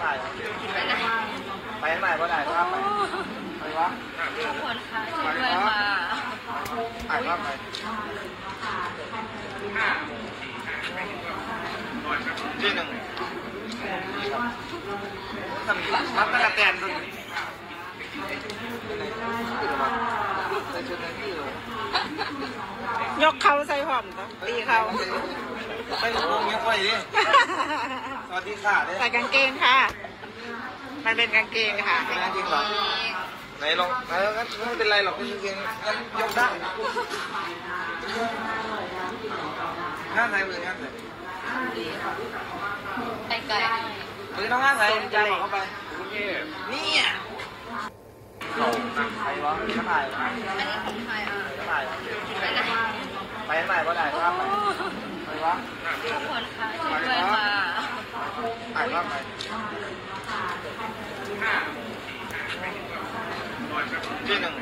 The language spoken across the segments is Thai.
ไหนไปไหนก็ได้ครับไปไปวะทุกคนค่ะช่วยด้วยค่ะถ่ายภาพไปที่หนึ่งทำรับตะกะแตนด้วยยกเขาใส่หอมตีเขา ไปหลวงยังไงดิสวัสดีค่ะเด้ใส่กางเกงค่ะ มันเป็นกางเกงค่ะงานจริงเหรอไหนลองเออไม่เป็นไรหรอกเป็นจริงงั้นยกได้งานไหนมืองานไหนไก่ไก่มือน้องงานไหนจะบอกเข้าไปนี่อะเราใครวะไม่ถ่ายอันนี้ของไทยอะไม่ถ่ายไปไหนไปไหนก็ได้ครับไปไปวะ ทุกคนค่ะช่วยด้วยค่ะถ่ายภาพไปที่หนึ่ง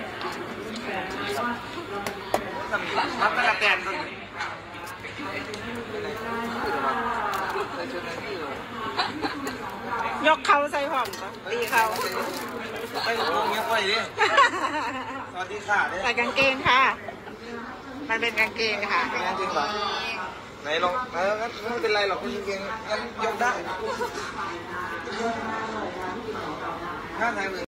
ทำรับตะกะแตนด้วยใส่ชุดนั้นที่อยู่ยกเขาใส่หอมจ้ะตีเขาไปหลวงยังไงดิสวัสดีค่ะเด้ใส่กางเกงค่ะ มันเป็นกางเกงค่ะงานจริงเหรอ ไหนลองเอองั้นไม่เป็นไรหรอกเป็นจริงงั้นยกได้งานไหนมือ